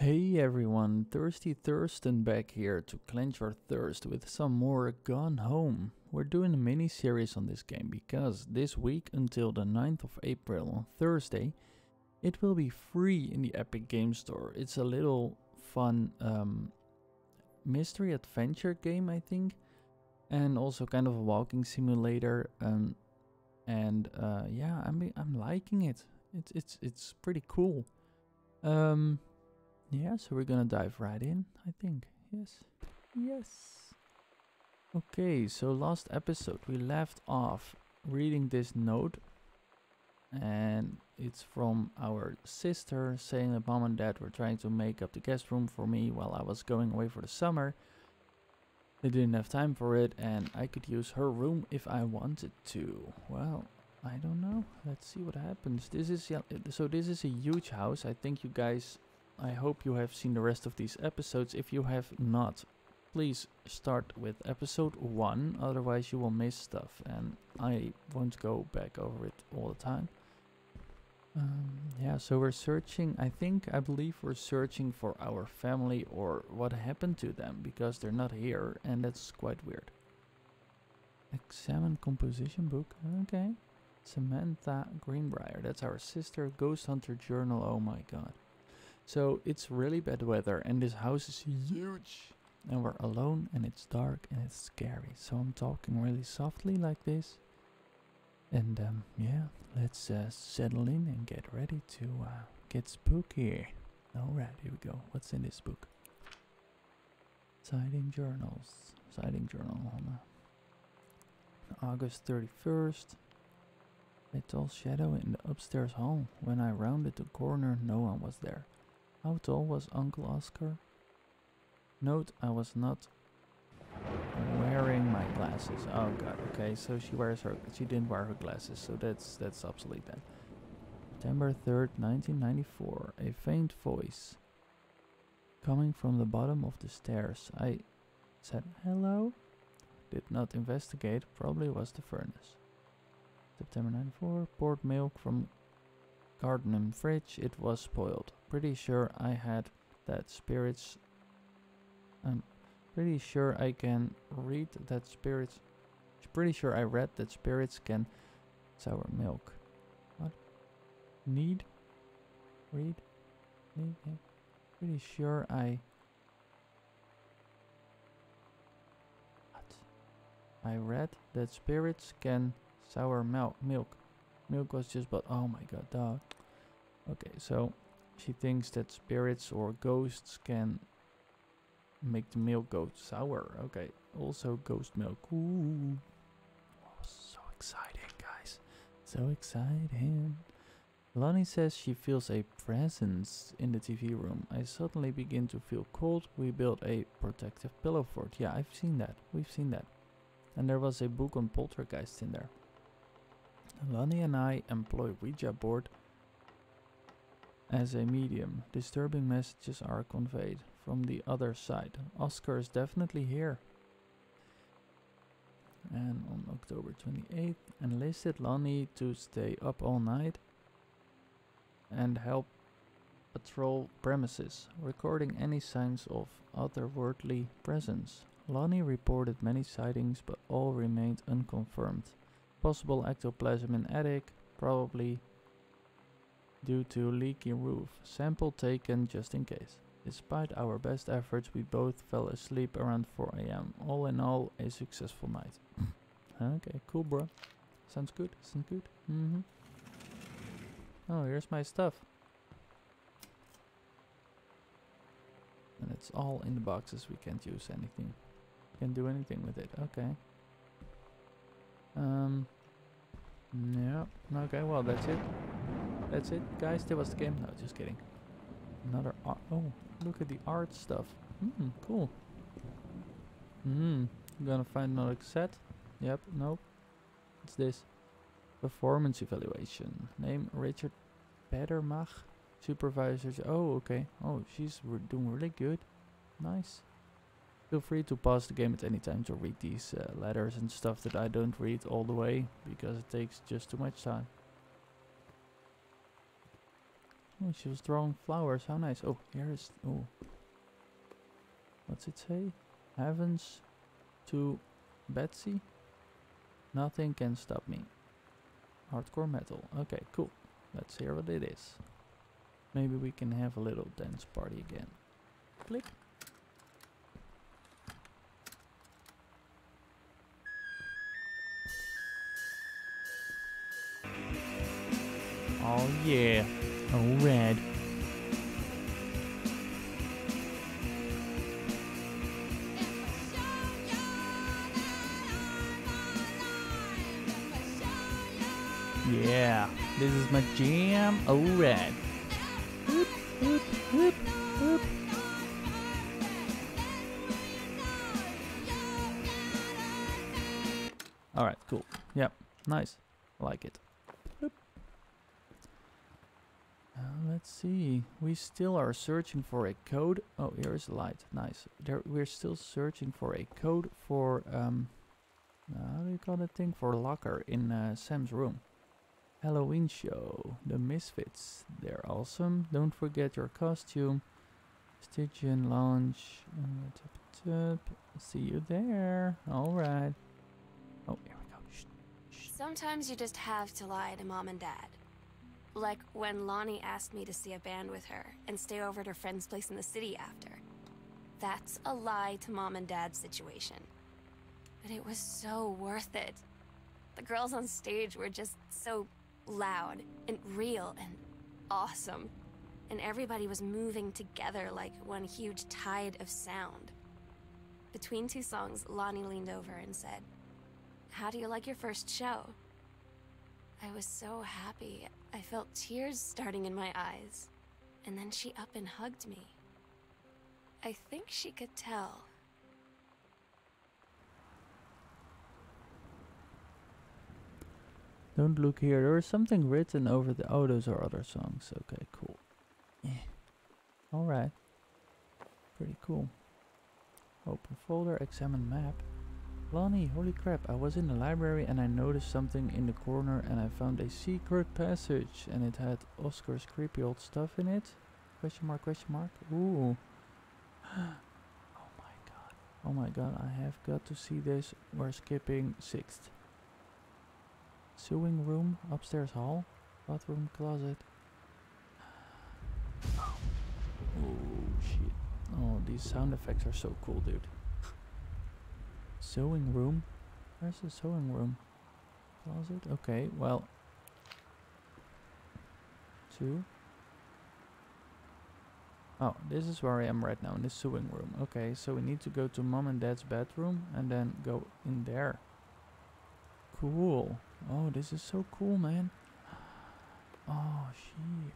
Hey everyone, Thirsty Thursten back here to quench your thirst with some more Gone Home. We're doing a mini series on this game because this week until the 9th of April on Thursday, it will be free in the Epic Game Store. It's a little fun um, mystery adventure game, I think, and also kind of a walking simulator. Um, and uh, yeah, I'm I'm liking it. It's it's it's pretty cool. Um, yeah, so we're gonna dive right in, I think. Yes. Yes. Okay, so last episode we left off reading this note. And it's from our sister saying that mom and dad were trying to make up the guest room for me while I was going away for the summer. They didn't have time for it and I could use her room if I wanted to. Well, I don't know. Let's see what happens. This is so this is a huge house. I think you guys I hope you have seen the rest of these episodes. If you have not, please start with episode 1, otherwise you will miss stuff and I won't go back over it all the time. Um, yeah, so we're searching, I think, I believe we're searching for our family or what happened to them because they're not here and that's quite weird. Examine composition book, okay. Samantha Greenbriar, that's our sister, Ghost Hunter Journal, oh my god. So it's really bad weather and this house is huge. And we're alone and it's dark and it's scary. So I'm talking really softly like this. And um, yeah, let's uh, settle in and get ready to uh, get spooky. Alright, here we go. What's in this book? Sighting journals. Sighting journal on August 31st. A tall shadow in the upstairs hall. When I rounded the corner, no one was there. How tall was Uncle Oscar? Note I was not wearing my glasses. Oh god, okay, so she wears her she didn't wear her glasses, so that's that's obsolete then. September 3rd, 1994. A faint voice coming from the bottom of the stairs. I said hello. Did not investigate, probably was the furnace. September 94. Poured milk from garden fridge. It was spoiled pretty sure I had that spirits. I'm pretty sure I can read that spirits. Pretty sure I read that spirits can sour milk. What? Need? Read? Need? Yeah. Pretty sure I. What? I read that spirits can sour milk. Milk. Milk was just but oh my god, dog. Okay, so she thinks that spirits or ghosts can make the milk go sour. Okay, also ghost milk. Ooh. Oh, so exciting, guys. So exciting. Lonnie says she feels a presence in the TV room. I suddenly begin to feel cold. We built a protective pillow for it. Yeah, I've seen that. We've seen that. And there was a book on poltergeists in there. Lonnie and I employ Ouija board as a medium, disturbing messages are conveyed from the other side. Oscar is definitely here. And on October 28th, enlisted Lonnie to stay up all night and help patrol premises, recording any signs of otherworldly presence. Lonnie reported many sightings but all remained unconfirmed. Possible ectoplasm in attic, probably due to leaky roof. Sample taken just in case. Despite our best efforts, we both fell asleep around 4 am. All in all, a successful night. okay, cool bro. Sounds good, sounds good. Mm -hmm. Oh, here's my stuff. And it's all in the boxes, we can't use anything. Can't do anything with it, okay. Um, yeah, okay, well that's it. That's it, guys. That was the game. No, just kidding. Another art. Oh, look at the art stuff. Hmm, cool. Hmm. Gonna find another set. Yep. Nope. What's this? Performance evaluation. Name Richard Pedermach. Supervisor. Oh, okay. Oh, she's re doing really good. Nice. Feel free to pause the game at any time to read these uh, letters and stuff that I don't read all the way because it takes just too much time. Oh, she was drawing flowers. How nice. Oh, here is. Oh. What's it say? Heavens to Betsy? Nothing can stop me. Hardcore metal. Okay, cool. Let's hear what it is. Maybe we can have a little dance party again. Click. Oh yeah. Oh red. Yeah, this is my jam. Oh red. Whoop, whoop, whoop, whoop. Alright, cool. Yep, nice. I like it. Uh, let's see. We still are searching for a code. Oh, here's a light. Nice. There, we're still searching for a code for um. how do you call that thing? For locker in uh, Sam's room. Halloween show. The Misfits. They're awesome. Don't forget your costume. Stygian launch. Uh. See you there. All right. Oh, here we go. Shh. Shh. Sometimes you just have to lie to mom and dad. Like when Lonnie asked me to see a band with her and stay over at her friend's place in the city after. That's a lie to mom and dad's situation. But it was so worth it. The girls on stage were just so loud and real and awesome. And everybody was moving together like one huge tide of sound. Between two songs, Lonnie leaned over and said, How do you like your first show? I was so happy. I felt tears starting in my eyes. And then she up and hugged me. I think she could tell. Don't look here. There is something written over the. Oh, those are other songs. Okay, cool. Yeah. Alright. Pretty cool. Open folder, examine map. Lonnie, holy crap, I was in the library and I noticed something in the corner and I found a secret passage and it had Oscar's creepy old stuff in it. Question mark, question mark. Ooh. oh my god. Oh my god, I have got to see this. We're skipping sixth. Sewing room, upstairs hall, bathroom, closet. Oh shit. Oh, these sound effects are so cool, dude. Sewing room? Where's the sewing room? Closet? Okay, well. Two. Oh, this is where I am right now, in the sewing room. Okay, so we need to go to mom and dad's bedroom and then go in there. Cool. Oh, this is so cool, man. Oh, shit.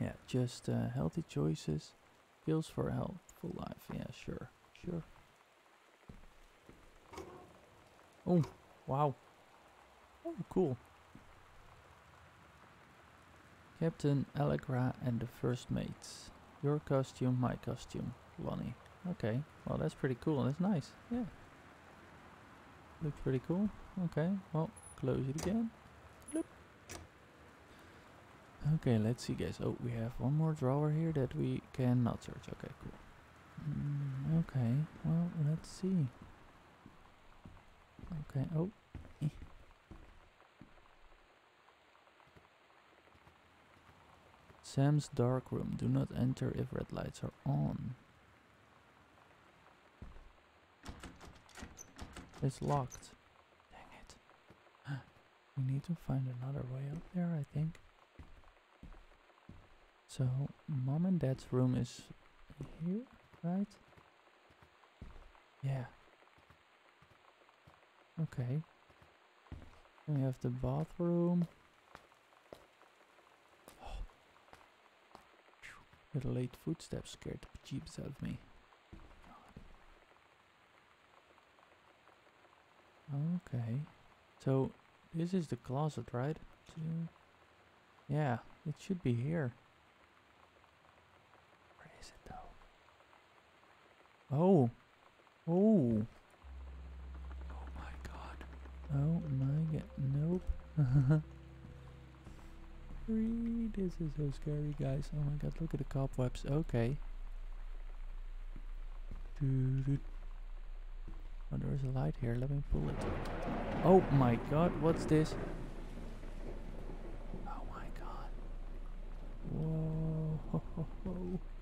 Yeah, just uh, healthy choices, skills for a life. Yeah, sure, sure. Oh, wow. Oh, cool. Captain Allegra and the first mates. Your costume, my costume. Lonnie. Okay, well that's pretty cool. That's nice. Yeah. Looks pretty cool. Okay, well, close it again. Okay, let's see guys. Oh, we have one more drawer here that we cannot search. Okay, cool. Mm, okay, well, let's see. Okay, oh. Sam's dark room. Do not enter if red lights are on. It's locked. Dang it. we need to find another way up there, I think. So, mom and dad's room is here, right? Yeah. Okay. We have the bathroom. Little late footsteps scared the jeeps out of me. Okay. So, this is the closet, right? Yeah, it should be here. Where is it though? Oh. Oh. Oh my god. Oh my god. Nope. This is so scary, guys. Oh my god, look at the cobwebs. Okay. Oh, there is a light here. Let me pull it. Oh my god, what's this? Oh my god. Whoa.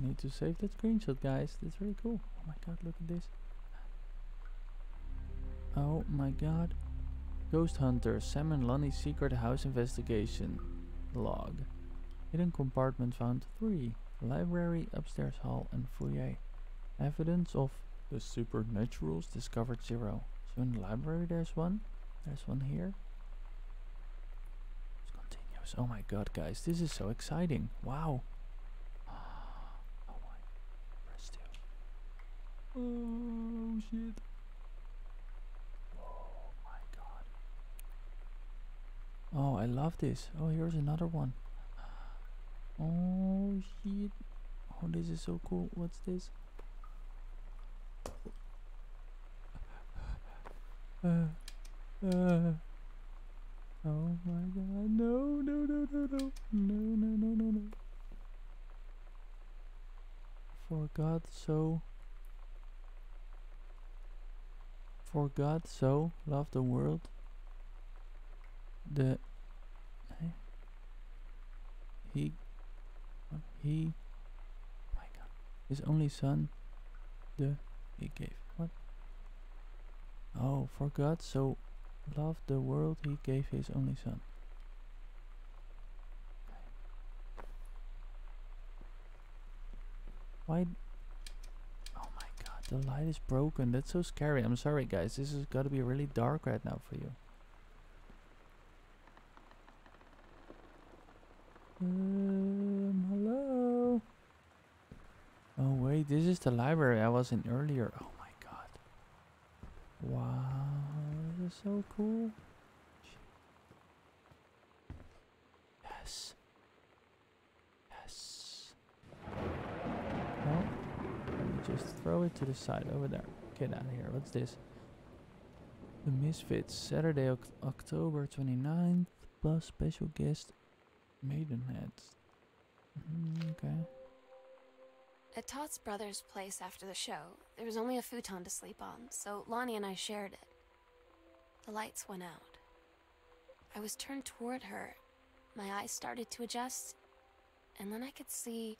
Need to save that screenshot, guys. That's really cool. Oh my god, look at this. Oh my god. Ghost Hunter, Sam and Lonnie's secret house investigation log. Hidden compartment found 3. Library, upstairs hall, and foyer. Evidence of the supernaturals discovered 0. So in the library there's one. There's one here. It's continuous. Oh my god, guys. This is so exciting. Wow. Oh my. Press two. Oh shit. Oh my god. Oh, I love this. Oh, here's another one. Oh shit. Oh, this is so cool. What's this? Uh, uh. Oh my god. No, no, no, no, no. No, no, no, no, no. For God so For God so loved the world the eh? he he my God his only son the he gave what oh for God so loved the world he gave his only son why the light is broken. That's so scary. I'm sorry guys. This has got to be really dark right now for you. Um, hello? Oh wait. This is the library i was in earlier. Oh my god. Wow. This is so cool yes yes no let me it to the side over there get out of here what's this the misfits saturday Oct- october 29th plus special guest maidenhead Mm, okay At Todd's brother's place after the show, there was only a futon to sleep on, so Lonnie and I shared it. The lights went out. I was turned toward her. My eyes started to adjust, and then I could see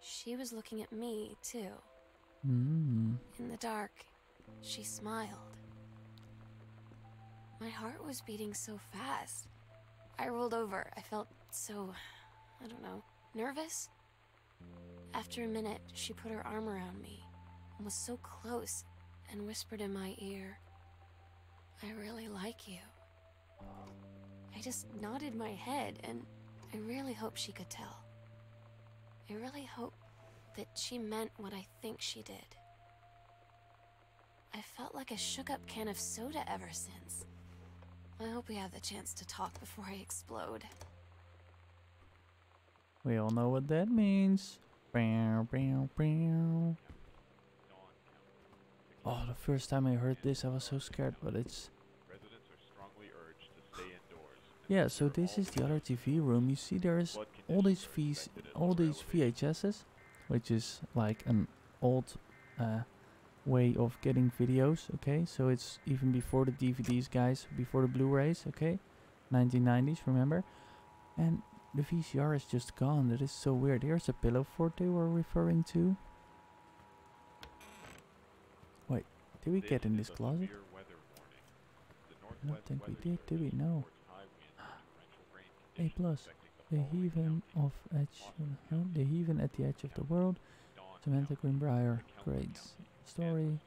she was looking at me, too. Mm. In the dark, she smiled. My heart was beating so fast. I rolled over. I felt so, I don't know, nervous. After a minute, she put her arm around me and was so close and whispered in my ear, I really like you. I just nodded my head and I really hope she could tell. I really hope that she meant what I think she did. I felt like a shook up can of soda ever since. I hope we have the chance to talk before I explode. we all know what that means Bow, bow, bow. oh the first time i heard this i was so scared but it's Residents are strongly urged to stay indoors. Yeah, so this is the other TV room. You see there's all these conditions V's, all these. VHSs, which is like an old uh, way of getting videos. Okay, so it's even before the DVDs, guys, before the Blu-rays. Okay, 1990s, remember? And the VCR is just gone. That is so weird. Here's a pillow fort they were referring to. Wait, did we get in this closet? severe weather warning. The I don't think we did, did we? No. reports high winds and torrential rain A plus. The heathen of edge, the heathen at the edge of the world. Samantha Greenbriar, grades. Story,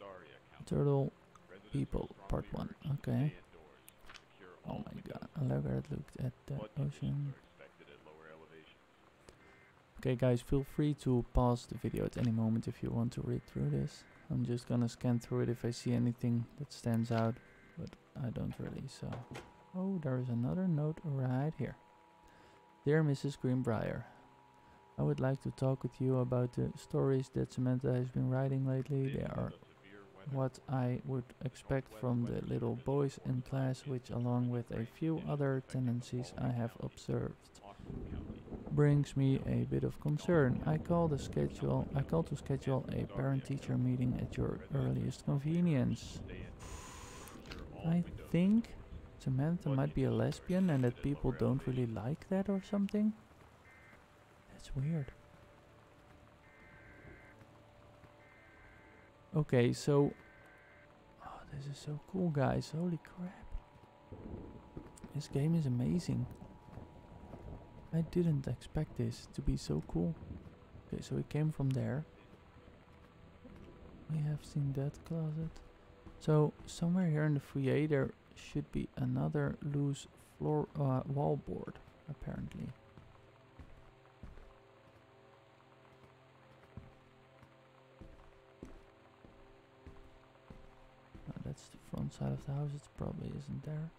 turtle, people, part one. Okay. Oh my god, and a lugard looked at the ocean. Okay, guys, feel free to pause the video at any moment if you want to read through this. I'm just gonna scan through it if I see anything that stands out, but I don't really, so. Oh, there is another note right here. Dear Mrs. Greenbriar, I would like to talk with you about the stories that Samantha has been writing lately. They are what I would expect from the little boys in class, which, along with a few other tendencies I have observed, brings me a bit of concern. I call the schedule. I call to schedule a parent-teacher meeting at your earliest convenience. I think Samantha might be a lesbian, and that people don't really like that or something. That's weird. Okay, so oh, this is so cool, guys! Holy crap! This game is amazing. I didn't expect this to be so cool. Okay, so it came from there. We have seen that closet. So somewhere here in the foyer there should be another loose floor uh, wall board, apparently. That's the front side of the house. It probably isn't there.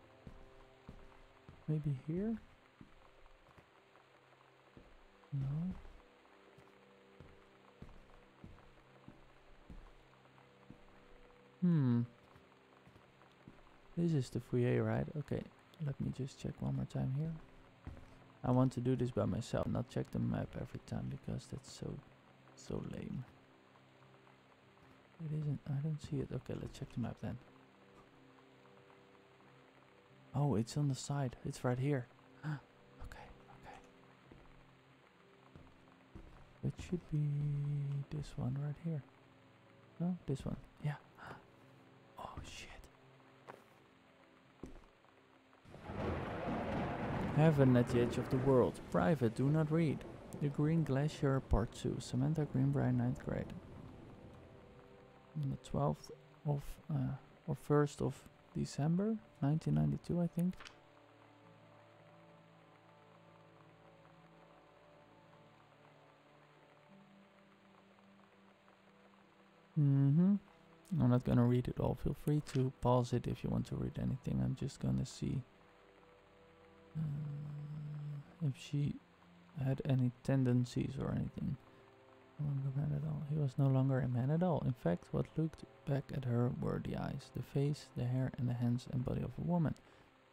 Maybe here. No. Hmm. This is the foyer, right? Okay, let me just check one more time here. I want to do this by myself, not check the map every time because that's so, so lame. It isn't, I don't see it. Okay, let's check the map then. Oh, it's on the side. It's right here. okay, okay. It should be this one right here. No, this one. Heaven at the edge of the world. Private, do not read. The Green Glacier Part 2. Samantha Greenbriar, 9th grade. On the 12th of, uh, or 1st of December 1992, I think. Mm-hmm. I'm not gonna read it all. Feel free to pause it if you want to read anything. I'm just gonna see uh, if she had any tendencies or anything. No longer man at all. He was no longer a man at all. In fact, what looked back at her were the eyes, the face, the hair, and the hands and body of a woman.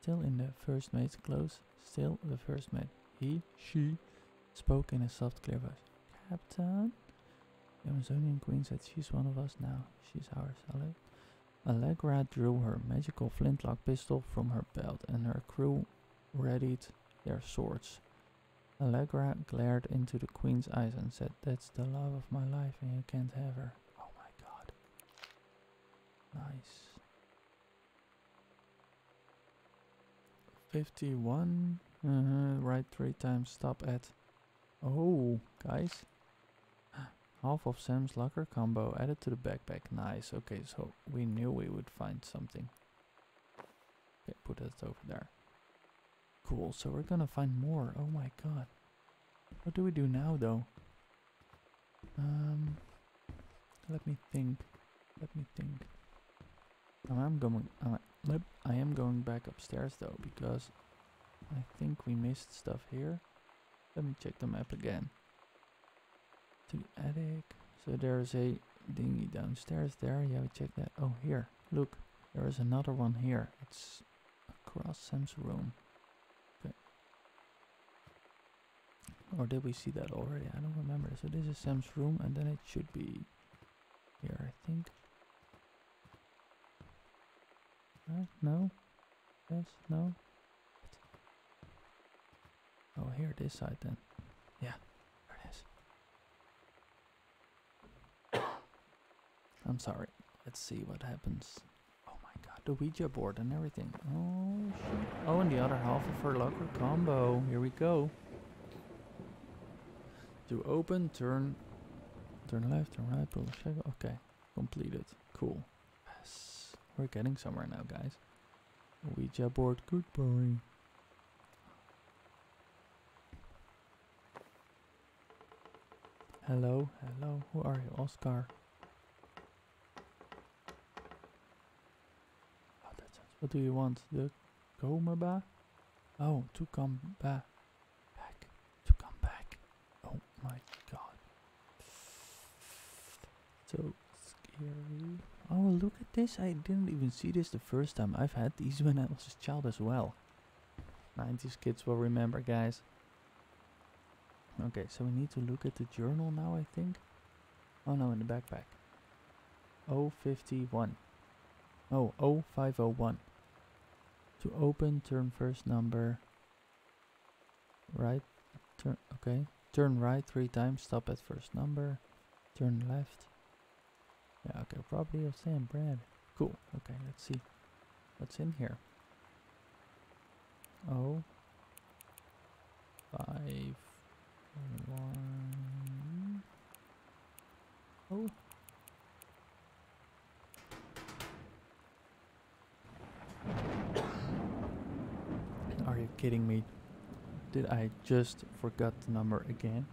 Still in the first mate's clothes, still the first mate. He, she, spoke in a soft, clear voice. Captain? The Amazonian queen said, She's one of us now. She's ours. Allegra drew her magical flintlock pistol from her belt, and her crew readied their swords. Allegra glared into the queen's eyes and said, That's the love of my life, and you can't have her. Oh my god. Nice. 51. Uh, right three times. Stop at. Oh, guys. Half of Sam's locker combo added to the backpack. Nice. Okay, so we knew we would find something. Okay, put that over there. Cool, so we're gonna find more. Oh my god. What do we do now though? Um let me think. Let me think. Um, I'm going uh, I am going back upstairs though because I think we missed stuff here. Let me check the map again. To the attic. So there's a dinghy downstairs there. Yeah, we check that. Oh, here. Look. There is another one here. It's across Sam's room. Or did we see that already? I don't remember. So this is Sam's room and then it should be here, I think. Uh, no? Yes? No? Oh, here, this side then. Yeah, there it is. I'm sorry. Let's see what happens. Oh my god, the Ouija board and everything. Oh shit. Oh, and the other half of her locker combo. Here we go. Do open, turn, turn left, turn right, pull the shackle. Okay, completed. Cool. Yes. We're getting somewhere now, guys. Ouija board, good boy. Hello, hello, who are you? Oscar. Oh, that sounds... What do you want? The Komaba? Oh, to come back. Look at this. I didn't even see this the first time. I've had these when I was a child as well. 90s kids will remember, guys. Okay, so we need to look at the journal now, I think. Oh no, in the backpack. 051. Oh, 0501. To open, turn first number. Right, turn, okay. Turn right three times, stop at first number. Turn left. Yeah, okay, property of Sam Brad. Cool, okay, let's see what's in here. Oh, five, one. Oh. Are you kidding me? Did I just forgot the number again?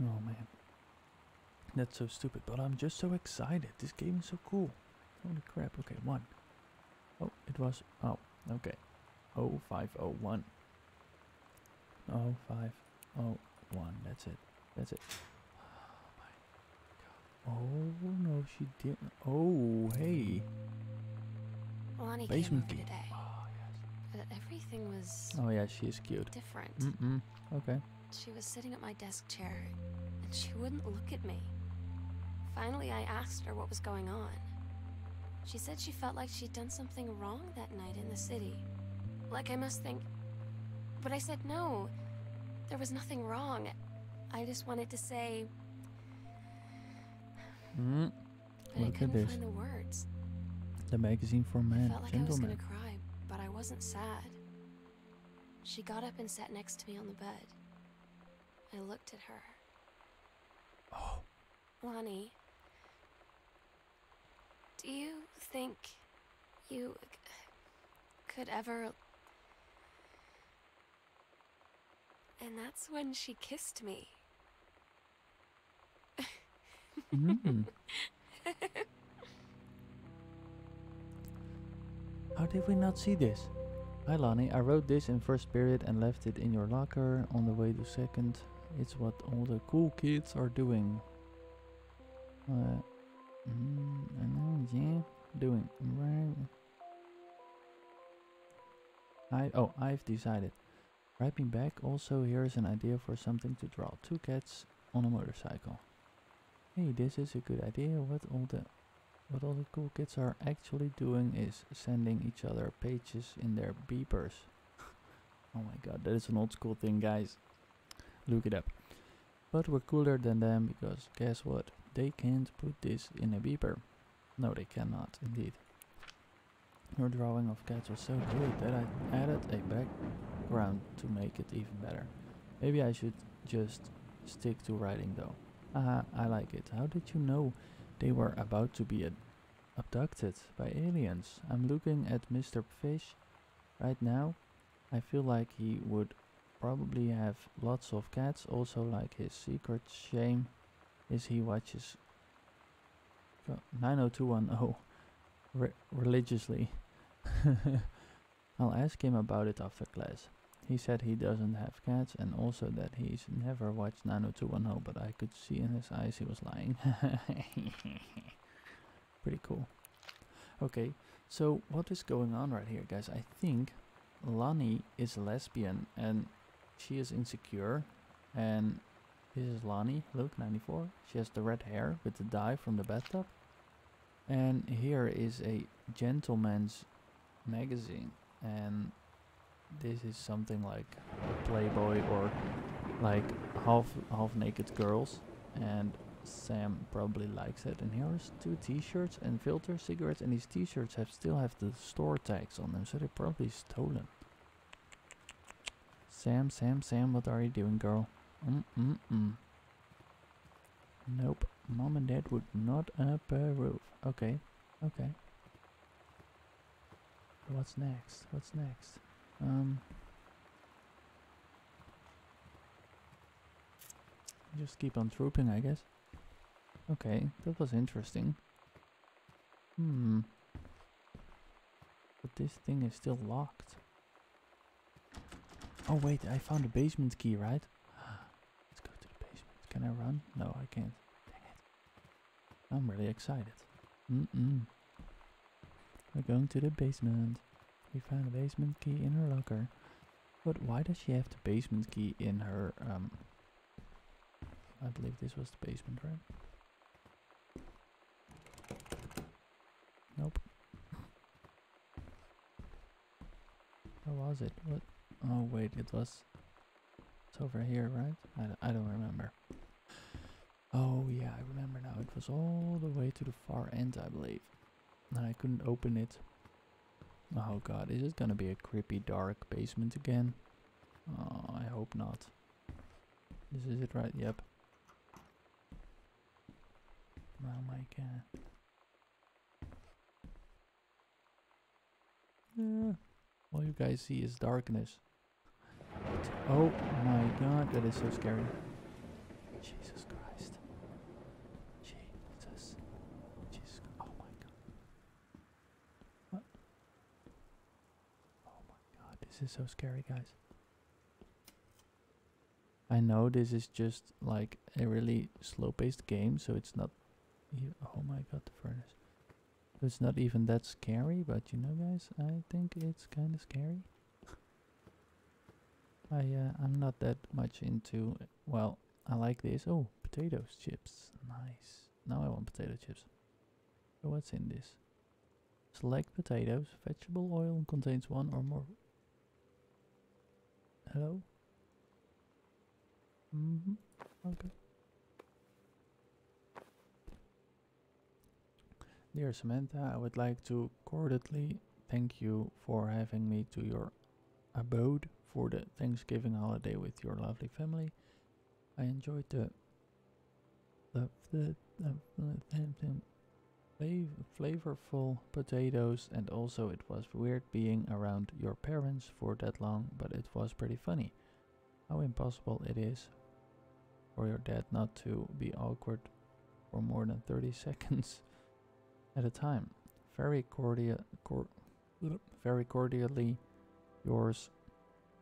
Oh man. That's so stupid, but I'm just so excited. This game is so cool. Holy crap. Okay, one. Oh, it was. Oh, okay. 0501. 0501. That's it. That's it. Oh my god. Oh no, she didn't. Oh, hey. Lonnie Basement came today, Oh, yes. everything was Oh, yeah, she is cute. different. Mm-mm. Okay. She was sitting at my desk chair, and she wouldn't look at me. Finally, I asked her what was going on. She said she felt like she'd done something wrong that night in the city. Like I must think. But I said no. There was nothing wrong. I just wanted to say, Mm. but Look at couldn't this. find the words. The magazine for I men, felt like I was gonna cry, but I wasn't sad. She got up and sat next to me on the bed. I looked at her. Oh, Lonnie, do you think you could ever. And that's when she kissed me. mm. How did we not see this? Hi Lonnie, I wrote this in first period and left it in your locker on the way to second. It's what all the cool kids are doing. Uh, mm, yeah, doing right. I oh, I've decided. Write me back. Also, here's an idea for something to draw: two cats on a motorcycle. Hey, this is a good idea. What all the what all the cool kids are actually doing is sending each other pages in their beepers. oh my god, that is an old school thing, guys. Look it up. But we're cooler than them because guess what? They can't put this in a beeper. No, they cannot, indeed. Your drawing of cats was so good that I added a background to make it even better. Maybe I should just stick to writing though. Haha, I like it. How did you know they were about to be abducted by aliens? I'm looking at Mr. Fish right now. I feel like he would probably have lots of cats. Also, like his secret shame is he watches 90210 re- religiously. I'll ask him about it after class. He said he doesn't have cats and also that he's never watched 90210, but I could see in his eyes he was lying. Pretty cool. Okay, so what is going on right here, guys? I think Lonnie is lesbian and she is insecure. And this is Lonnie, look, 94. She has the red hair with the dye from the bathtub. And here is a gentleman's magazine. And this is something like Playboy or like half half naked girls and Sam probably likes it. And here's two t-shirts and filter cigarettes and these t-shirts have still have the store tags on them so they're probably stolen. Sam Sam Sam what are you doing girl? Mm mm mm nope mom and dad would not approve okay okay what's next what's next um, just keep on trooping, I guess. Okay, that was interesting. Hmm. But this thing is still locked. Oh wait, I found the basement key, right? Let's go to the basement. Can I run? No, I can't. Dang it. I'm really excited. Mm-mm. We're going to the basement. We found a basement key in her locker. But why does she have the basement key in her, um... I believe this was the basement, right? Nope. Where was it? What? Oh wait, it was. It's over here, right? I, don't remember. Oh yeah, I remember now. It was all the way to the far end, I believe. And I couldn't open it. Oh god, is it gonna be a creepy dark basement again? Oh, I hope not. This is it, right? Yep. Oh my god. Yeah. All you guys see is darkness. Oh my god, that is so scary. Jesus Christ. Jesus. Jesus. Oh my god. What? Oh my god, this is so scary, guys. I know this is just like a really slow paced game, so it's not. e- Oh my god, the furnace. It's not even that scary, but you know, guys, I think it's kind of scary. I uh, I'm not that much into. Well, I like this. Oh, potatoes chips, nice. Now I want potato chips. So what's in this? Select potatoes. Vegetable oil contains one or more. Hello. Mm-hmm. Okay. Dear Samantha, I would like to cordially thank you for having me to your abode for the Thanksgiving holiday with your lovely family. I enjoyed the the the, the, the, the flav- flavorful potatoes and also it was weird being around your parents for that long, but it was pretty funny. How impossible it is for your dad not to be awkward for more than 30 seconds at a time. Very cordial, cor- very cordially, yours,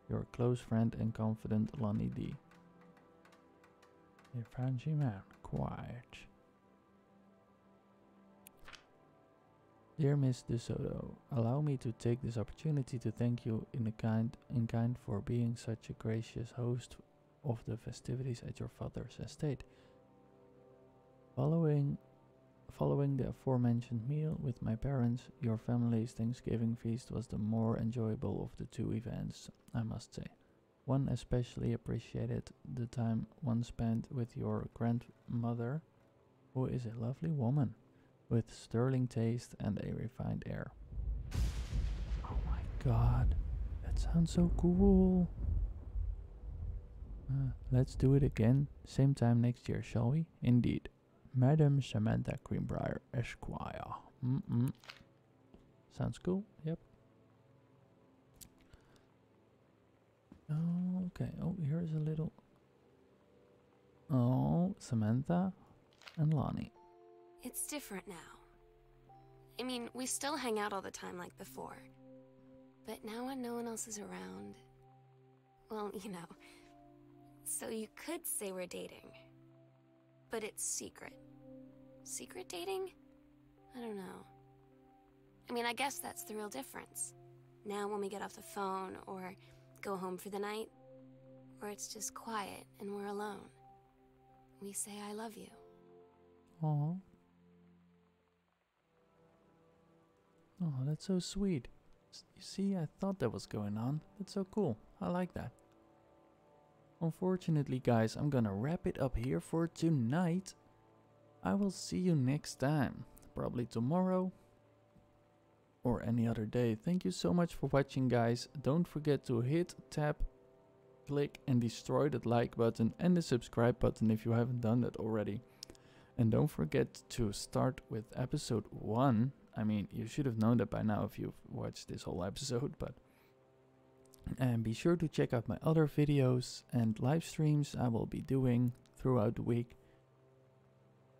your close friend and confidant Lonnie D. Francie man, quiet. Dear Miss De Soto, allow me to take this opportunity to thank you in kind in kind for being such a gracious host of the festivities at your father's estate. Following Following the aforementioned meal with my parents, your family's Thanksgiving feast was the more enjoyable of the two events, I must say. One especially appreciated the time one spent with your grandmother, who is a lovely woman with sterling taste and a refined air. Oh my god, that sounds so cool. Uh, let's do it again, same time next year, shall we? Indeed. Madam Samantha Greenbriar, Esquire. Mm-mm. Sounds cool. Yep. Oh, okay. Oh, here's a little. Oh, Samantha and Lonnie. It's different now. I mean, we still hang out all the time like before. But now when no one else is around. Well, you know. So you could say we're dating. But it's secret. Secret dating? I don't know. I mean, I guess that's the real difference. Now, when we get off the phone or go home for the night, or it's just quiet and we're alone, we say, I love you. Oh. Oh, that's so sweet. You see, I thought that was going on. That's so cool. I like that. Unfortunately, guys, I'm gonna wrap it up here for tonight. I will see you next time. Probably tomorrow or any other day. Thank you so much for watching, guys. Don't forget to hit, tap, click, and destroy that like button and the subscribe button if you haven't done that already. And don't forget to start with episode 1. I mean, you should have known that by now if you've watched this whole episode, but. And be sure to check out my other videos and live streams I will be doing throughout the week.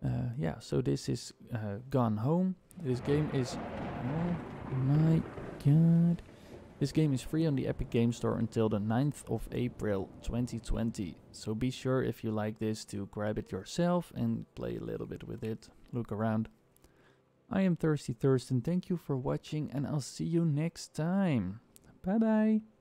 Uh, yeah, so this is uh, Gone Home. This game is. Oh my god. This game is free on the Epic Game Store until the 9th of April 2020. So be sure if you like this to grab it yourself and play a little bit with it. Look around. I am Thirsty Thursten. Thank you for watching and I'll see you next time. Bye bye.